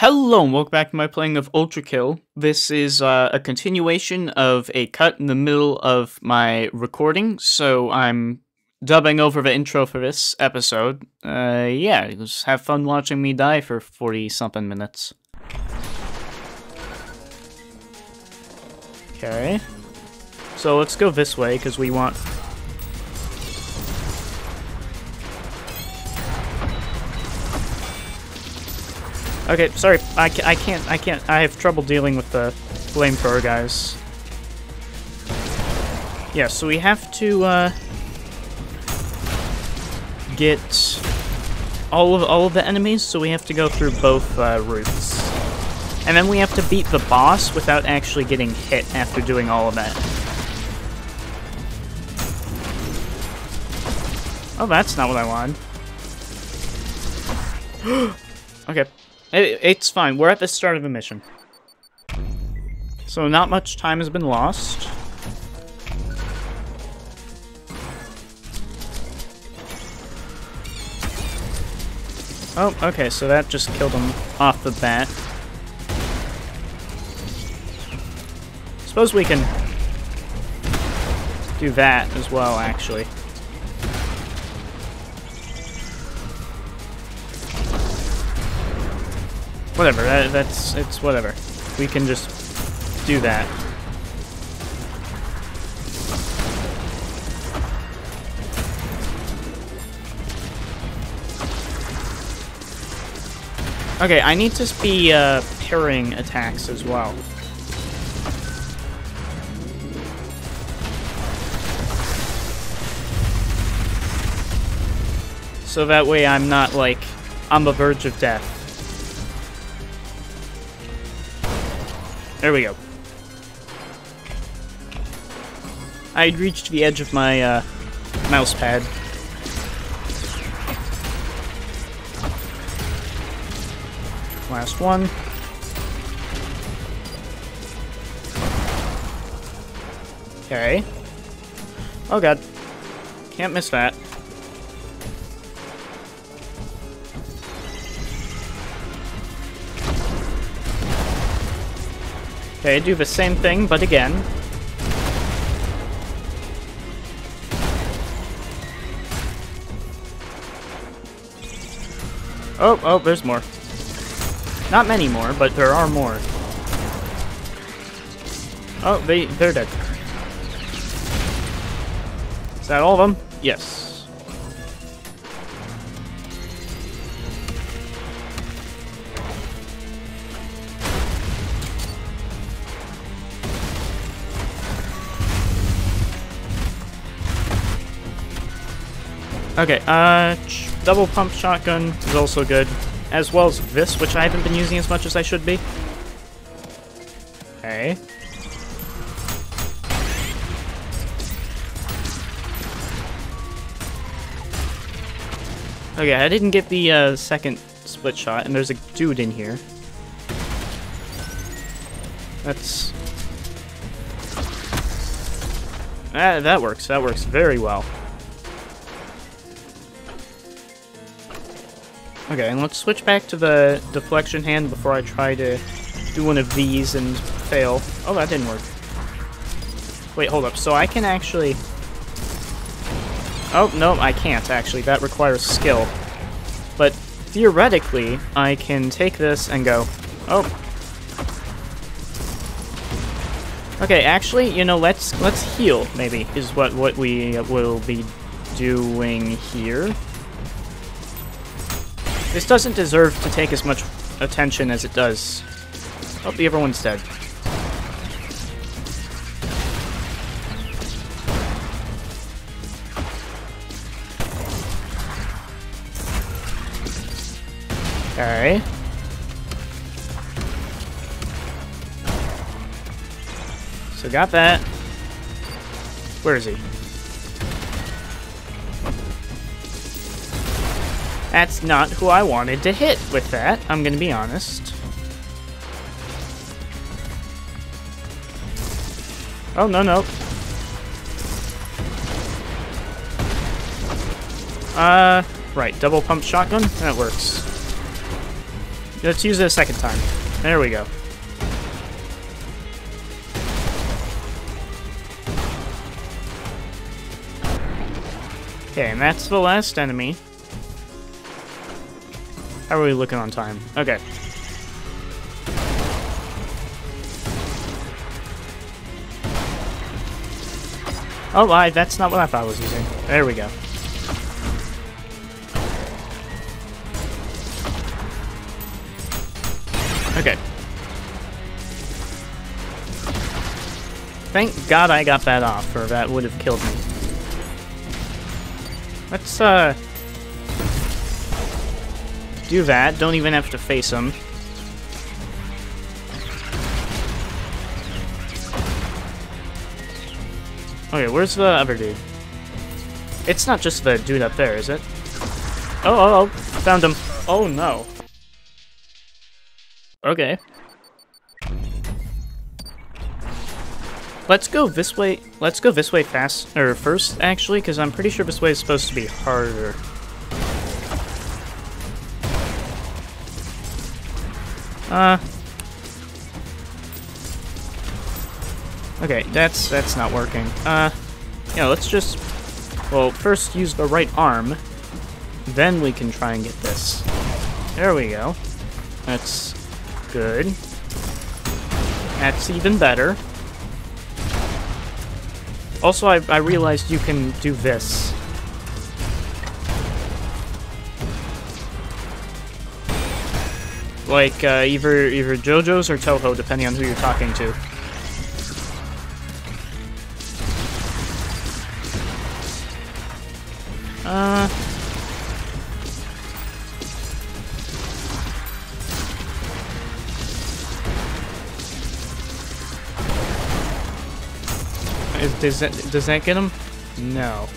Hello and welcome back to my playing of ULTRAKILL. This is uh, a continuation of a cut in the middle of my recording, so I'm dubbing over the intro for this episode. Uh, yeah, just have fun watching me die for 40 something minutes. Okay. So let's go this way, because we want Okay, sorry, I, ca I can't, I can't, I have trouble dealing with the flamethrower guys. Yeah, so we have to, uh, get all of, all of the enemies, so we have to go through both, uh, routes. And then we have to beat the boss without actually getting hit after doing all of that. Oh, that's not what I wanted. okay. It, it's fine. We're at the start of the mission. So not much time has been lost. Oh, okay, so that just killed him off the bat. Suppose we can do that as well, actually. Whatever, that, that's, it's whatever. We can just do that. Okay, I need to be uh, parrying attacks as well. So that way I'm not, like, on the verge of death. There we go. I'd reached the edge of my uh, mouse pad. Last one. Okay. Oh god. Can't miss that. Okay, do the same thing, but again. Oh, oh, there's more. Not many more, but there are more. Oh, they, they're dead. Is that all of them? Yes. Okay, uh, double pump shotgun is also good, as well as this, which I haven't been using as much as I should be. Okay. Okay, I didn't get the uh, second split shot, and there's a dude in here. That's... Ah, that works. That works very well. Okay, and let's switch back to the deflection hand before I try to do one of these and fail. Oh, that didn't work. Wait, hold up. So I can actually... Oh, no, I can't, actually. That requires skill. But theoretically, I can take this and go... Oh. Okay, actually, you know, let's let's heal, maybe, is what, what we will be doing here. This doesn't deserve to take as much attention as it does. Oh, everyone's dead. Okay. So got that. Where is he? That's not who I wanted to hit with that, I'm gonna be honest. Oh, no, no. Uh, right, double pump shotgun? That works. let's use it a second time. There we go. Okay, and that's the last enemy. How are we looking on time? Okay. Oh, I, that's not what I thought I was using. There we go. Okay. Thank God I got that off, or that would have killed me. Let's, uh... Do that. Don't even have to face him. Okay, where's the other dude? It's not just the dude up there, is it? Oh, oh, oh. Found him. Oh, no. Okay. Let's go this way. Let's go this way fast, or first, actually, because I'm pretty sure this way is supposed to be harder. Uh. Okay, that's that's not working. Uh, yeah, let's just, well, first use the right arm, then we can try and get this. There we go. That's good. That's even better. Also, I, I realized you can do this. Like, uh, either, either JoJo's or Touhou, depending on who you're talking to. Uh... Does that, does that get him? No.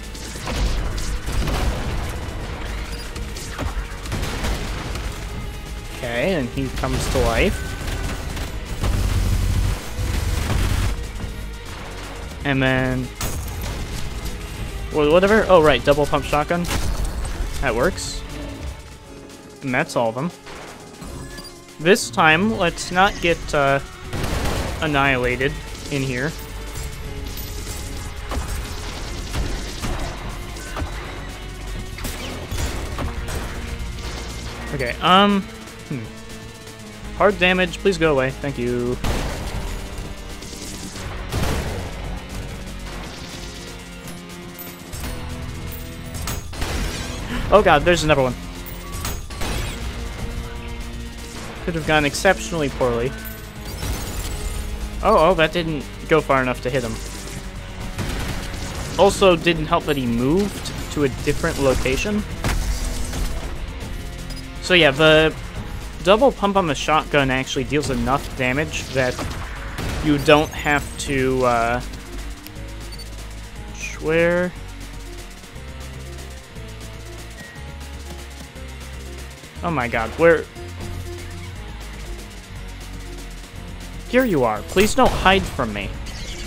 Okay, and he comes to life. And then... Whatever. Oh, right, double pump shotgun. That works. And that's all of them. This time, let's not get uh, annihilated in here. Okay, um... Hard damage, please go away. Thank you. Oh god, there's another one. Could have gone exceptionally poorly. Oh, oh, that didn't go far enough to hit him. Also, didn't help that he moved to a different location. So yeah, the double pump on the shotgun actually deals enough damage that you don't have to, uh... Where? Oh my god, where... Here you are. Please don't hide from me.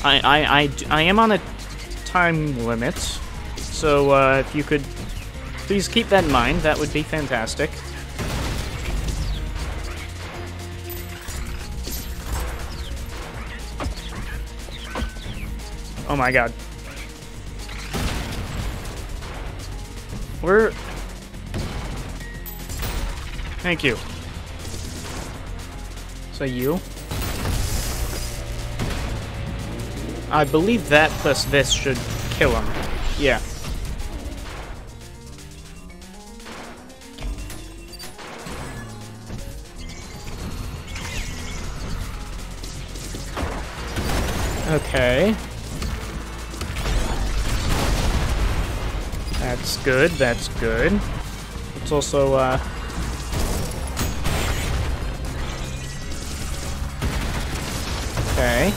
I, I, I, I am on a time limit, so uh, if you could please keep that in mind, that would be fantastic. Oh my god. We're... Thank you. So you? I believe that plus this should kill him. Yeah. Okay. Good, that's good. It's also, uh... Okay.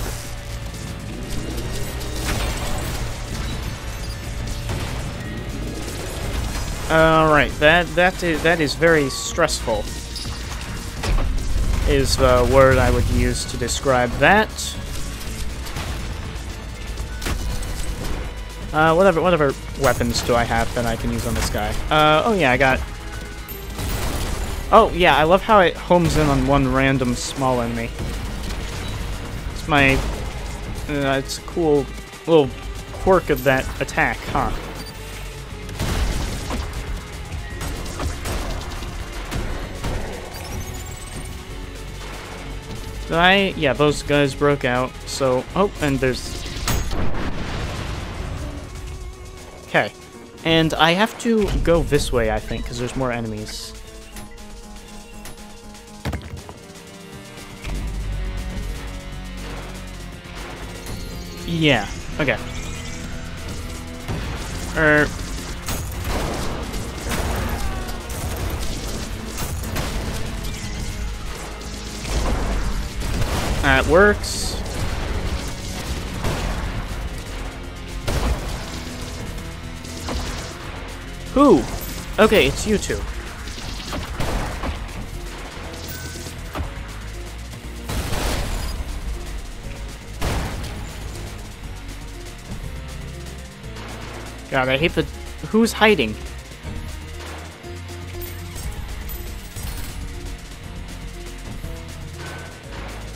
Alright, that, that, is, that is very stressful. Is the word I would use to describe that. Uh, whatever, whatever weapons do I have that I can use on this guy? Uh, oh yeah, I got... Oh, yeah, I love how it homes in on one random small enemy. It's my... Uh, it's a cool little quirk of that attack, huh? I? Yeah, those guys broke out, so... Oh, and there's... Okay. And I have to go this way, I think, because there's more enemies. Yeah, okay. Er... That works. Who? Okay, it's you two. God, I hate the... Who's hiding?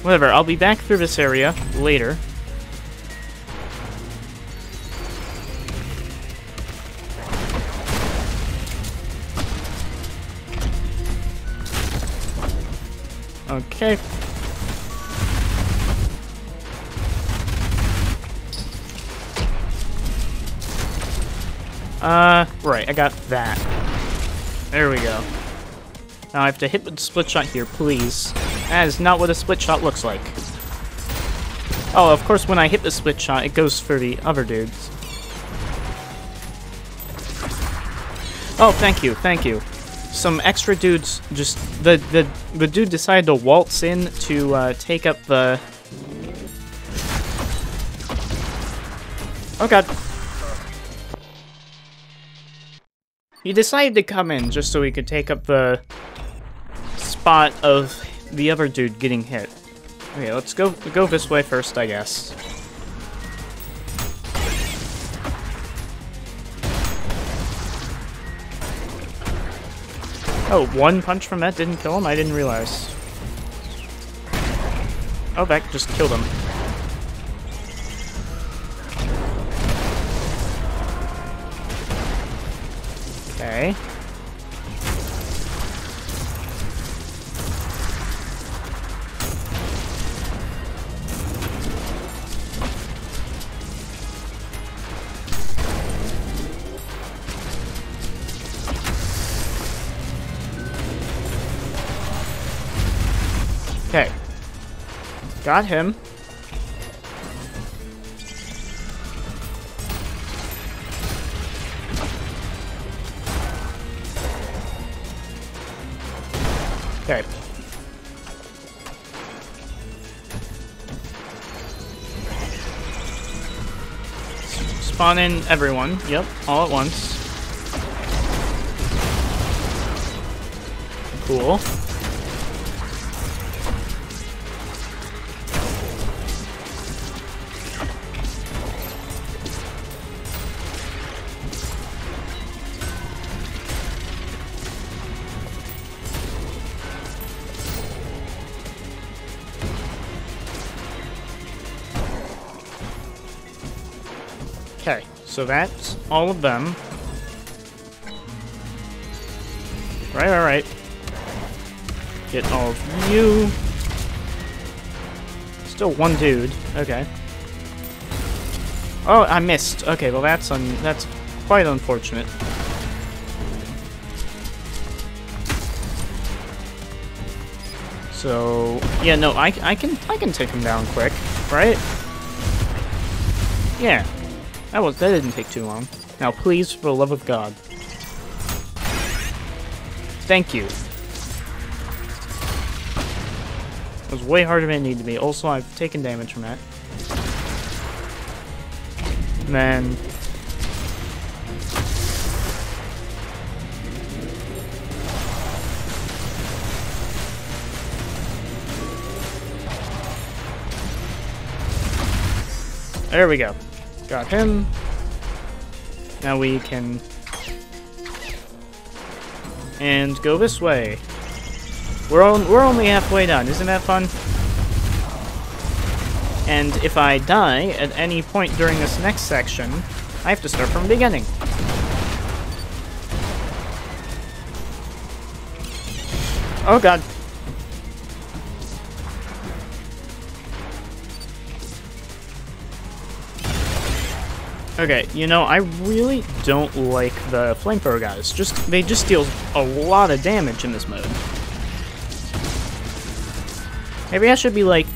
Whatever, I'll be back through this area later. Okay. Uh, right, I got that. There we go. Now I have to hit with the split shot here, please. That is not what a split shot looks like. Oh, of course, when I hit the split shot, it goes for the other dudes. Oh, thank you, thank you. Some extra dudes just... The, the, the dude decided to waltz in to uh, take up the... Oh god. He decided to come in just so he could take up the spot of the other dude getting hit. Okay, let's go go this way first, I guess. Oh, one punch from that didn't kill him? I didn't realize. Oh, that just killed him. Got him. Okay. Spawn in everyone. Yep, all at once. Cool. So that's all of them. Right, all right. Get all of you. Still one dude. Okay. Oh, I missed. Okay, well that's un that's quite unfortunate. So yeah, no, I I can I can take him down quick, right? Yeah, that was that didn't take too long. Now, please, for the love of God. Thank you. It was way harder than it needed to be. Also, I've taken damage from that. And then... There we go. Got him. Now we can... And go this way. We're, on, we're only halfway done. Isn't that fun? And if I die at any point during this next section, I have to start from the beginning. Oh god. Okay, you know, I really don't like the flamethrower guys. Just they just deal a lot of damage in this mode. Maybe I should be like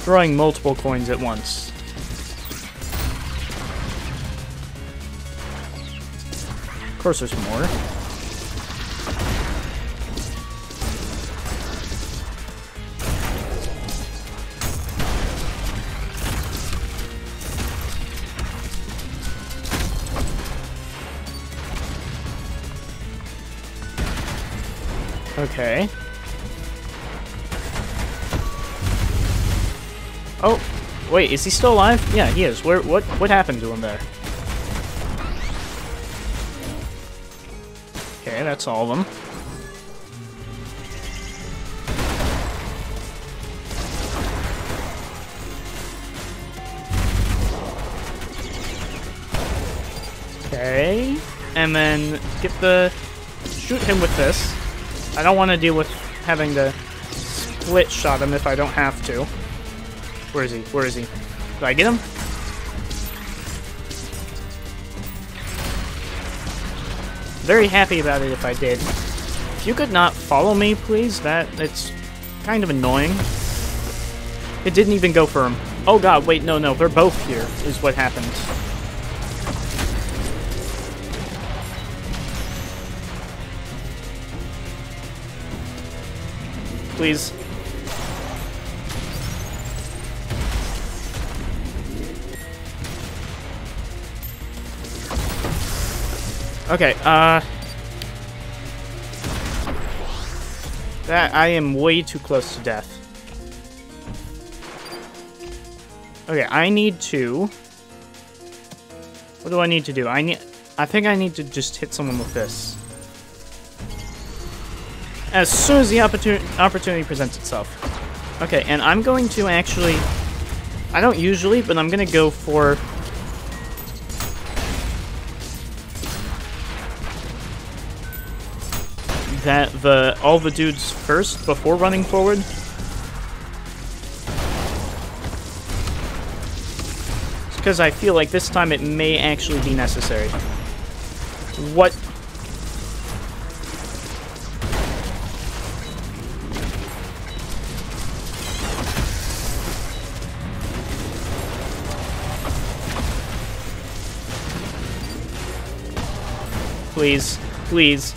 throwing multiple coins at once. Of course there's more. Okay. Oh, wait, is he still alive? Yeah, he is. Where? What? What happened to him there? Okay, that's all of them. Okay, and then get the shoot him with this. I don't want to deal with having to split shot him if I don't have to. Where is he? Where is he? Did I get him? Very happy about it if I did. If you could not follow me, please, that it's kind of annoying. It didn't even go for him. Oh god, wait, no, no, they're both here, is what happened. Please. Okay, uh... That, I am way too close to death. Okay, I need to... What do I need to do? I need... I think I need to just hit someone with this as soon as the opportunity opportunity presents itself. Okay, and I'm going to actually... I don't usually, but I'm going to go for... That the all the dudes first before running forward. Because I feel like this time it may actually be necessary. What Please. Please.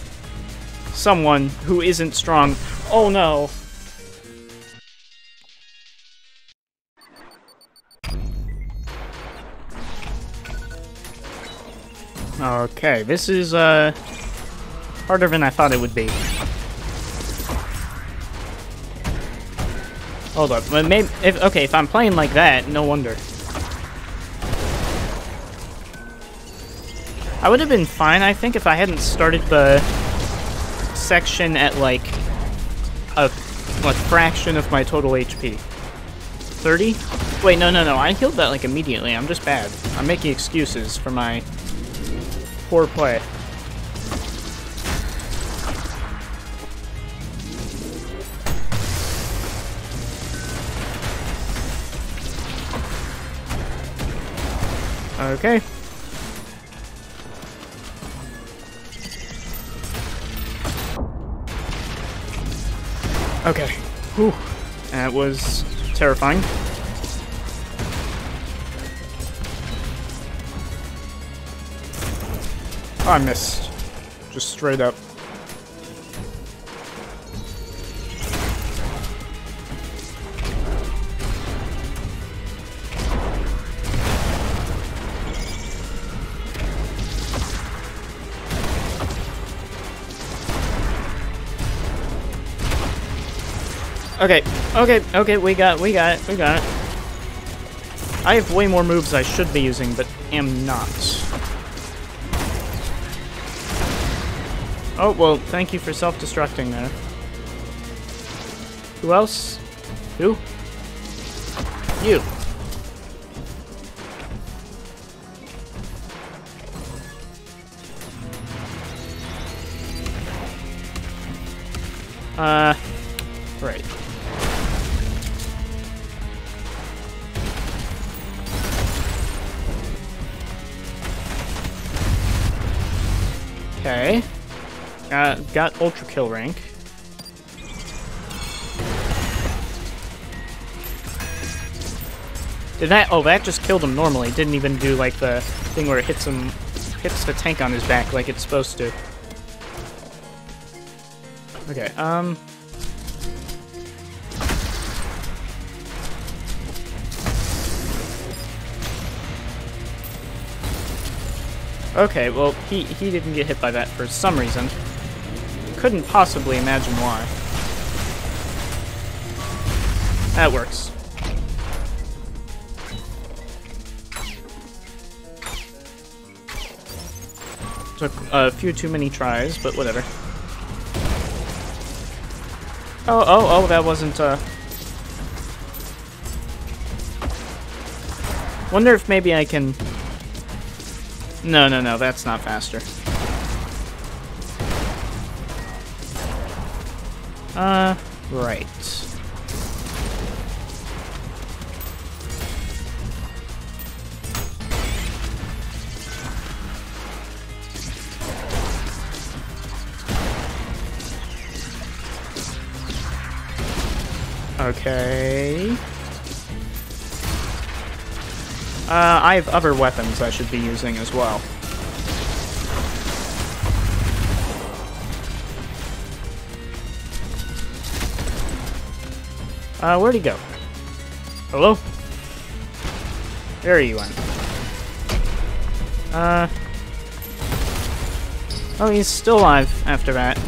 Someone who isn't strong. Oh no. Okay, this is, uh, harder than I thought it would be. Hold up, maybe, if, okay, if I'm playing like that, no wonder. I would have been fine, I think, if I hadn't started the section at, like, a, a fraction of my total HP. 30? Wait, no, no, no, I healed that, like, immediately. I'm just bad. I'm making excuses for my poor play. Okay. Okay. Whew. That was terrifying. I missed. Just straight up. Okay, okay, okay, we got, we got it, we got it. I have way more moves I should be using, but am not. Oh, well, thank you for self-destructing there. Who else? Who? You. Uh, Okay. Uh, got ultra kill rank. Did that? Oh, that just killed him normally. Didn't even do like the thing where it hits him, hits the tank on his back like it's supposed to. Okay. Um. Okay, well, he, he didn't get hit by that for some reason. Couldn't possibly imagine why. That works. Took a few too many tries, but whatever. Oh, oh, oh, that wasn't, uh... Wonder if maybe I can... No, no, no, that's not faster. Uh, right. Okay. Uh, I have other weapons I should be using as well. Uh, where'd he go? Hello? There you went. Uh... Oh, he's still alive after that.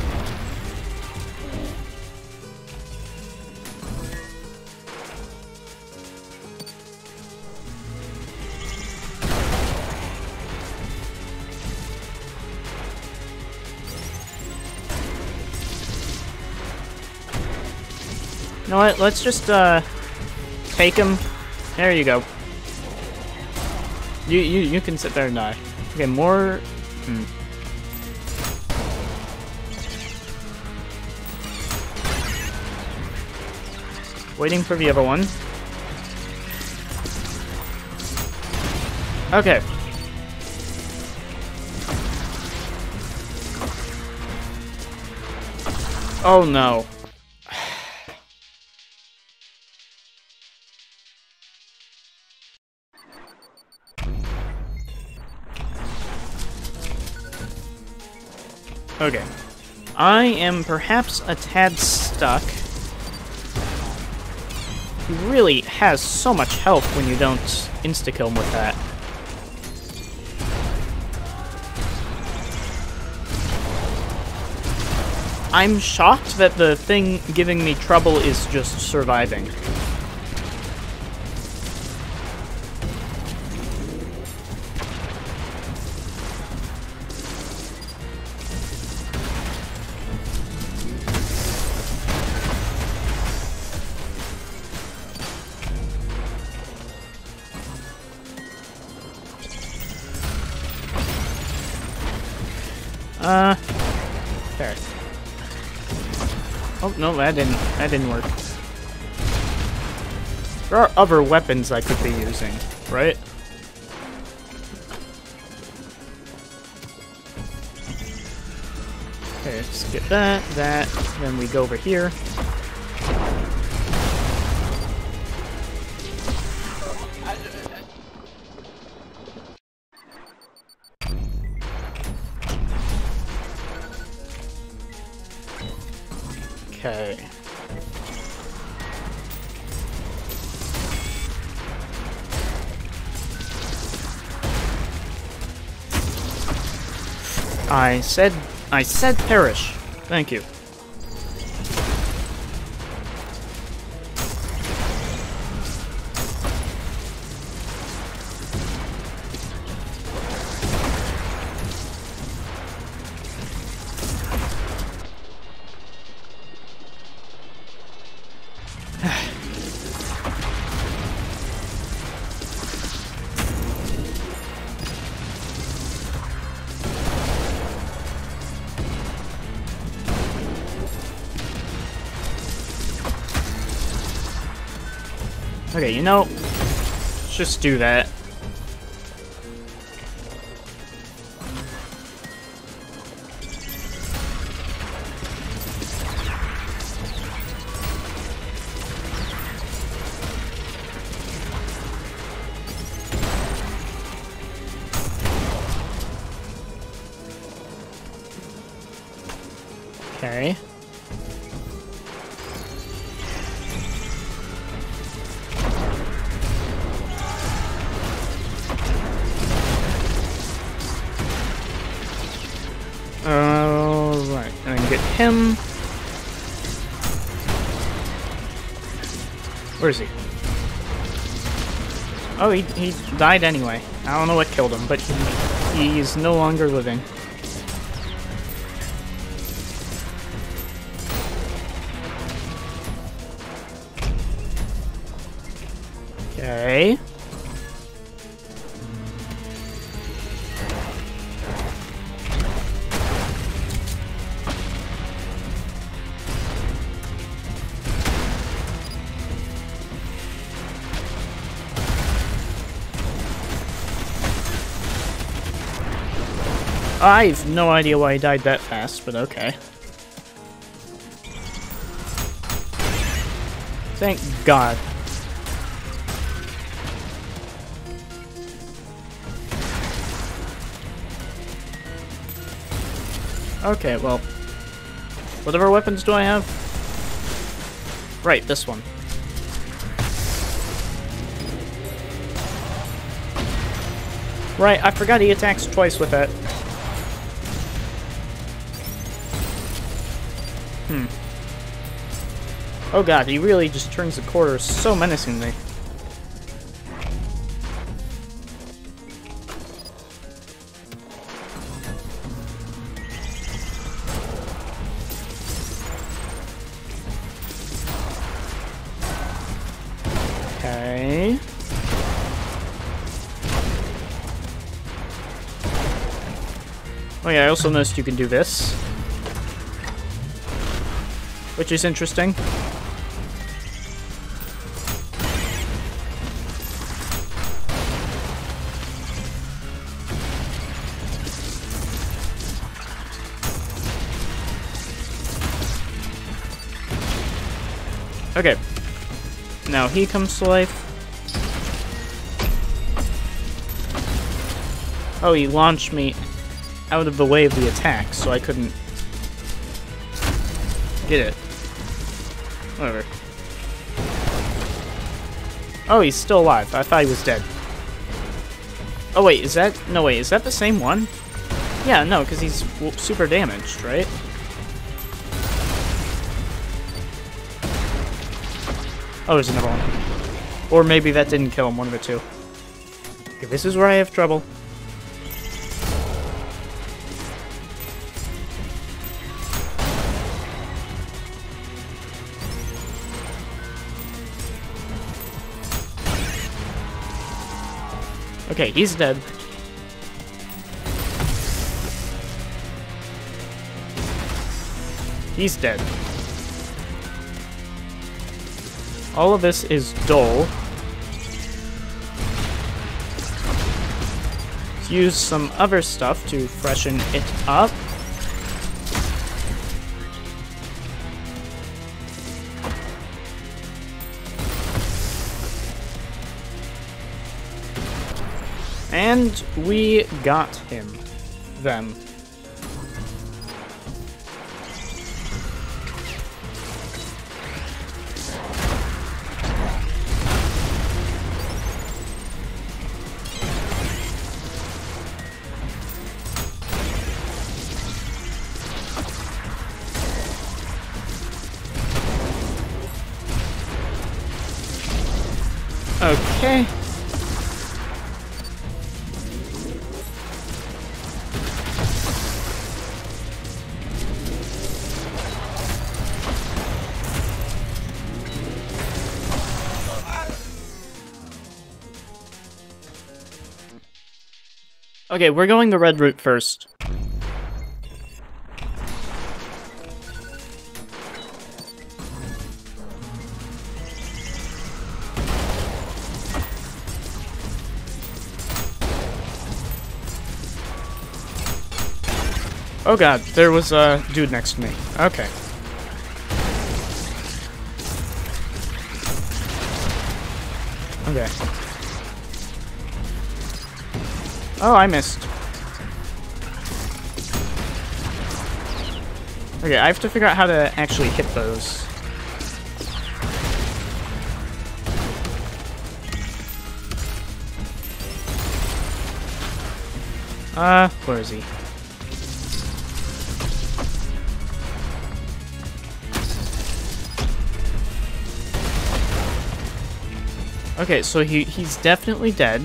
What? Let's just uh take him. There you go. You you you can sit there and die. Okay, more. Hmm. Waiting for the other one. Okay. Oh no. Okay. I am perhaps a tad stuck. He really has so much health when you don't insta-kill him with that. I'm shocked that the thing giving me trouble is just surviving. That didn't. That didn't work. There are other weapons I could be using, right? Okay, let's get that, that, then we go over here. I said, I said perish. Thank you. You know, let's just do that. Get him. Where is he? Oh, he, he died anyway. I don't know what killed him, but he, he is no longer living. I have no idea why he died that fast, but okay. Thank God. Okay, well... Whatever weapons do I have? Right, this one. Right, I forgot he attacks twice with that. Hmm. Oh god, he really just turns the corner so menacingly. Okay. Oh yeah, I also noticed you can do this. Which is interesting. Okay. Now he comes to life. Oh, he launched me out of the way of the attack, so I couldn't get it. Oh, he's still alive. I thought he was dead. Oh, wait, is that... No, wait, is that the same one? Yeah, no, because he's super damaged, right? Oh, there's another one. Or maybe that didn't kill him, one of the two. Okay, this is where I have trouble. Okay, he's dead. He's dead. All of this is dull. Use some other stuff to freshen it up. And we got him. Them. Okay, we're going the red route first. Oh god, there was a dude next to me. Okay. Okay. Oh, I missed. Okay, I have to figure out how to actually hit those. Uh, where is he? Okay, so he he's definitely dead.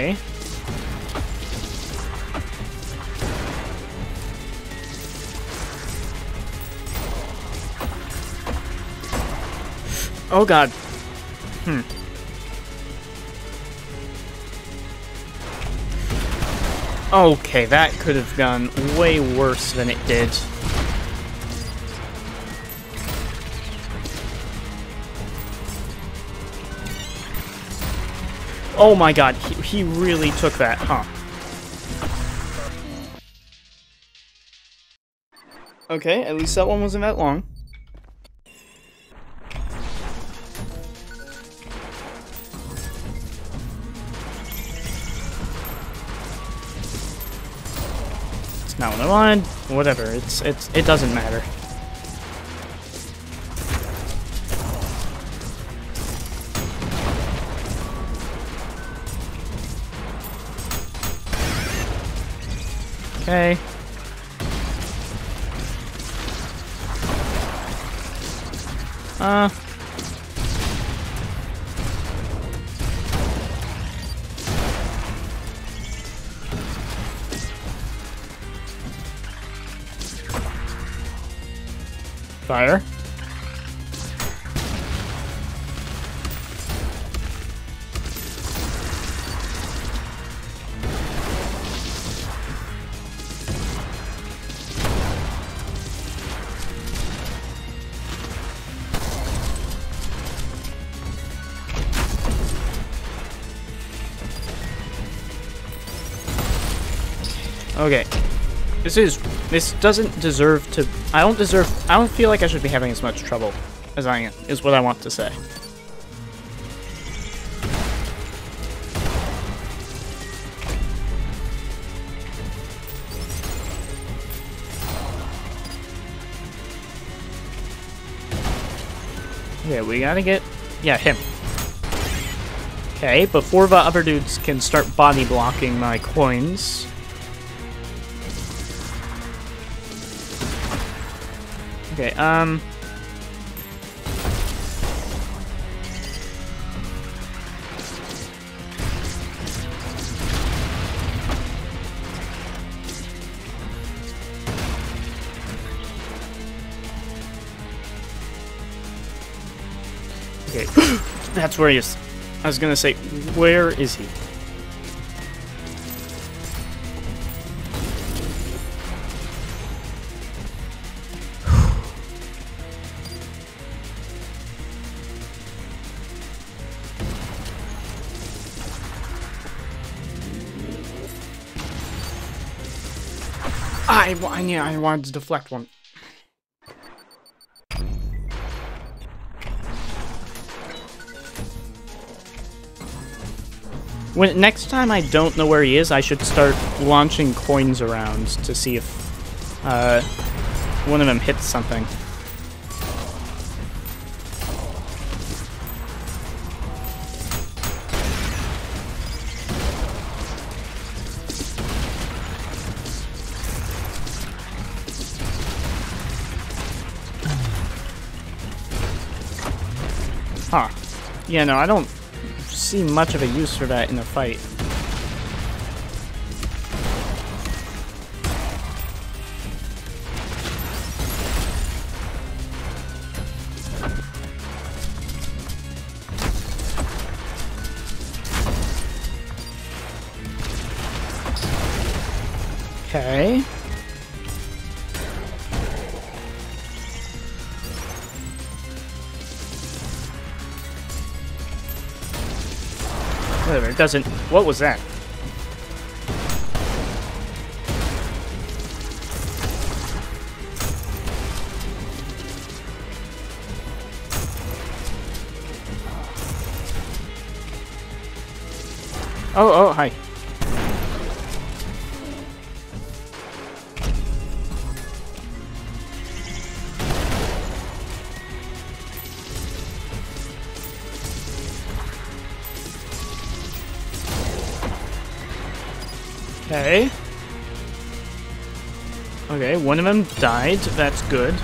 Okay. Oh god. Hmm. Okay, that could have gone way worse than it did. Oh my god, he, he really took that, huh? Okay, at least that one wasn't that long. It's not what I wanted. Whatever, it's it's it doesn't matter. Okay. Uh. Fire. Okay. This is this doesn't deserve to I don't deserve I don't feel like I should be having as much trouble as I am, is what I want to say. Yeah, we gotta get yeah, him. Okay, before the other dudes can start body blocking my coins. Okay, um... Okay, that's where he is. I was gonna say, where is he? I I wanted to deflect one. When next time I don't know where he is, I should start launching coins around to see if uh, one of them hits something. Yeah, no, I don't see much of a use for that in a fight. Okay. Whatever, it doesn't... What was that? Oh, oh, died. That's good.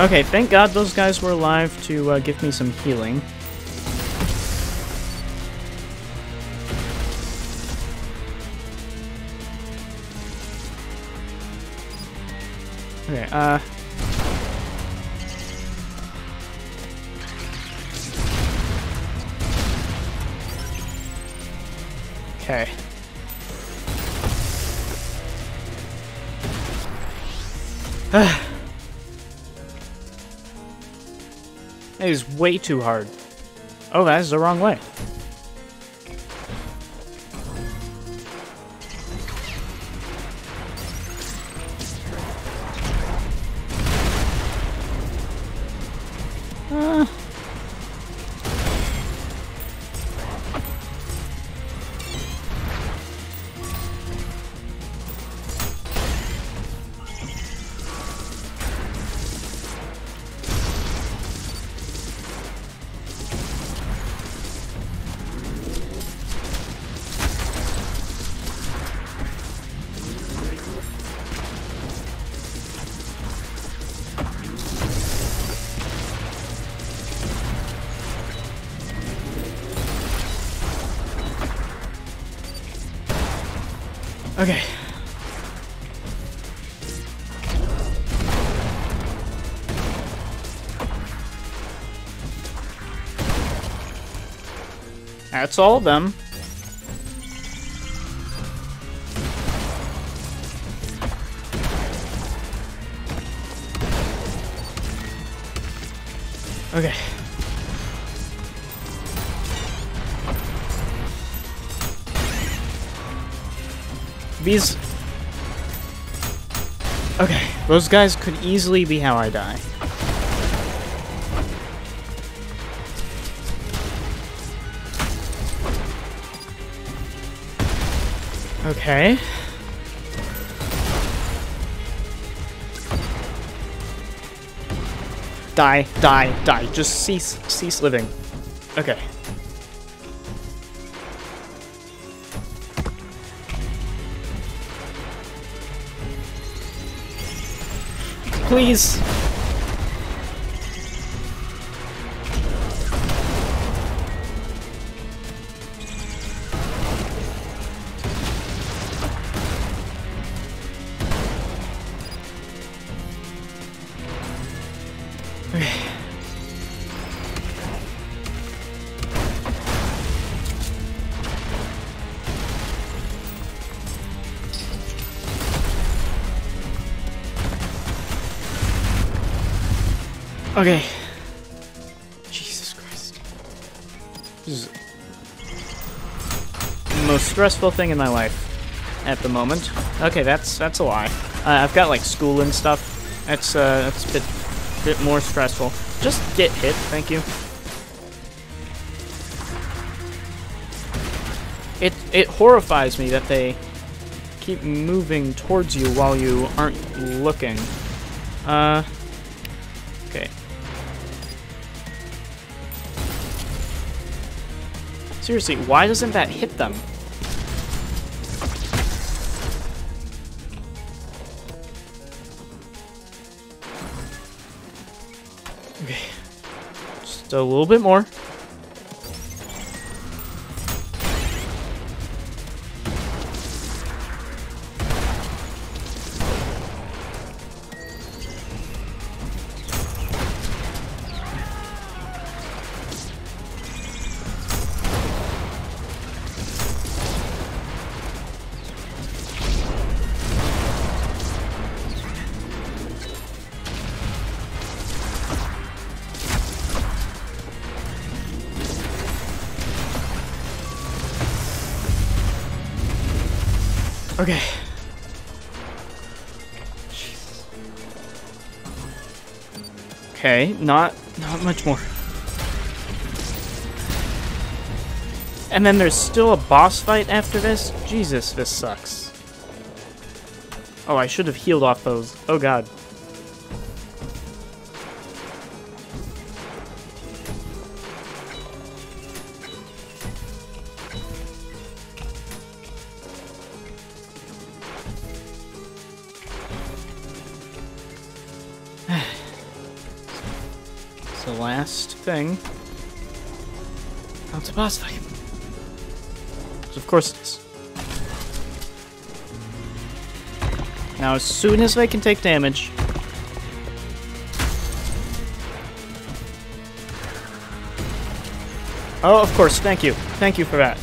Okay, thank God those guys were alive to uh, give me some healing. Okay, uh... Okay. that is way too hard. Oh, that is the wrong way. That's all of them. Okay. These... Okay, those guys could easily be how I die. Okay. Die, die, die. Just cease, cease living. Okay. Please. This is the most stressful thing in my life at the moment. Okay, that's that's a lie. Uh, I've got like school and stuff. That's uh that's a bit bit more stressful. Just get hit, thank you. It it horrifies me that they keep moving towards you while you aren't looking. Uh Seriously, why doesn't that hit them? Okay. Just a little bit more. Okay. Jesus. Okay, not not much more. And then there's still a boss fight after this? Jesus, this sucks. Oh, I should have healed off those. Oh god. Course it is. Now, as soon as they can take damage... Oh, of course, thank you. Thank you for that.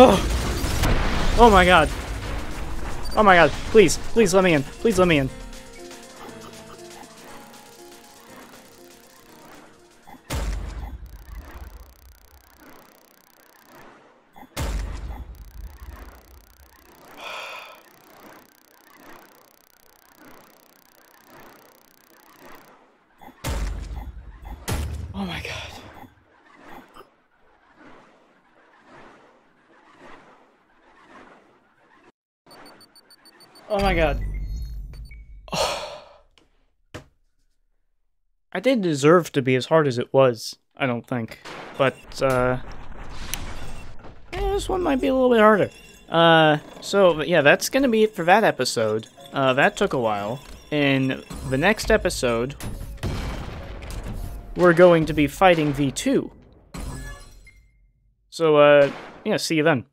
Oh. Oh my god. Oh my god. Please, please let me in. Please let me in. Oh god. I didn't deserve to be as hard as it was, I don't think. But, uh... Yeah, this one might be a little bit harder. Uh, so, yeah, that's gonna be it for that episode. Uh, that took a while. In the next episode, we're going to be fighting V2. So, uh, yeah, see you then.